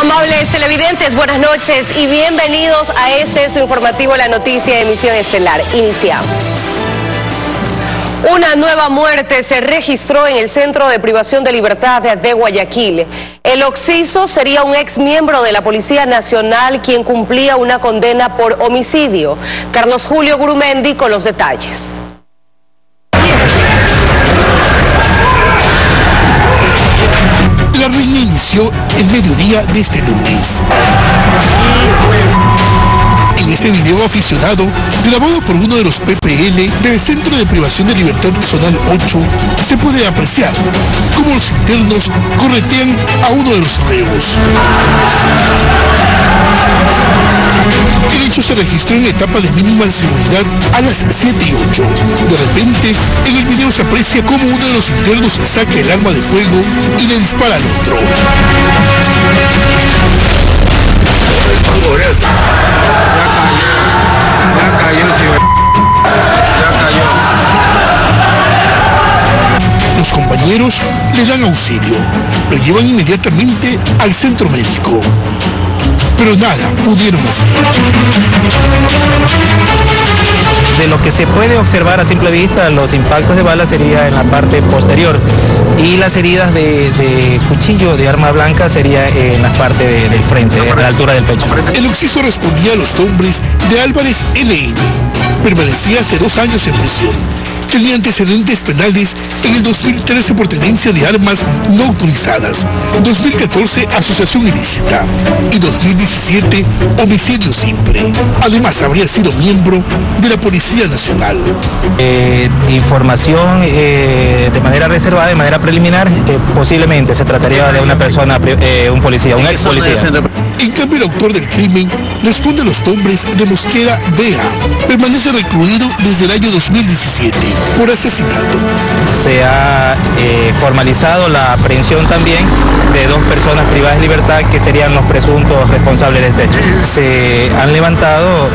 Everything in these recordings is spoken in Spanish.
Amables televidentes, buenas noches y bienvenidos a este su informativo La Noticia de Emisión Estelar. Iniciamos. Una nueva muerte se registró en el Centro de Privación de Libertad de Guayaquil. El occiso sería un ex miembro de la Policía Nacional quien cumplía una condena por homicidio. Carlos Julio Gurumendi con los detalles. Inició el mediodía de este lunes. En este video aficionado, grabado por uno de los PPL del Centro de Privación de Libertad Personal 8, se puede apreciar cómo los internos corretean a uno de los reos. El hecho se registró en etapa de mínima seguridad a las 7 y 8. De repente, aprecia cómo uno de los internos saca el arma de fuego y le dispara al otro. Ya cayó, Ya cayó. Los compañeros le dan auxilio. Lo llevan inmediatamente al centro médico. Pero nada pudieron hacer. Que se puede observar a simple vista, los impactos de bala sería en la parte posterior y las heridas de, cuchillo de arma blanca sería en la parte del frente, a la altura del pecho. El occiso respondía a los nombres de Álvarez LN. Permanecía hace dos años en prisión tenía antecedentes penales en el 2013 por tenencia de armas no autorizadas, 2014 asociación ilícita y 2017 homicidio simple. Además habría sido miembro de la Policía Nacional. Eh, información eh, de manera reservada, de manera preliminar, que posiblemente se trataría de una persona, eh, un policía, un ex policía. En cambio, el autor del crimen responde a los nombres de Mosquera Vea. Permanece recluido desde el año 2017 por asesinato. Se ha eh, formalizado la aprehensión también de dos personas privadas de libertad que serían los presuntos responsables de este hecho. Se han levantado,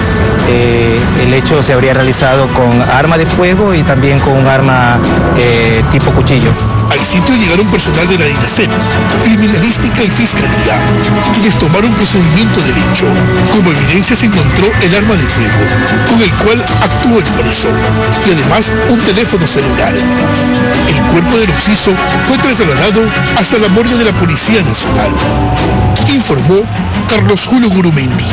eh, el hecho se habría realizado con arma de fuego y también con un arma eh, tipo cuchillo. Al sitio llegaron personal de la DINASEP, criminalística y fiscalía, quienes tomaron procedimiento del hecho. Como evidencia se encontró el arma de fuego, con el cual actuó el preso, y además un teléfono celular. El cuerpo del occiso fue trasladado hasta la morgue de la Policía Nacional. Informó Carlos Julio Gurumendi.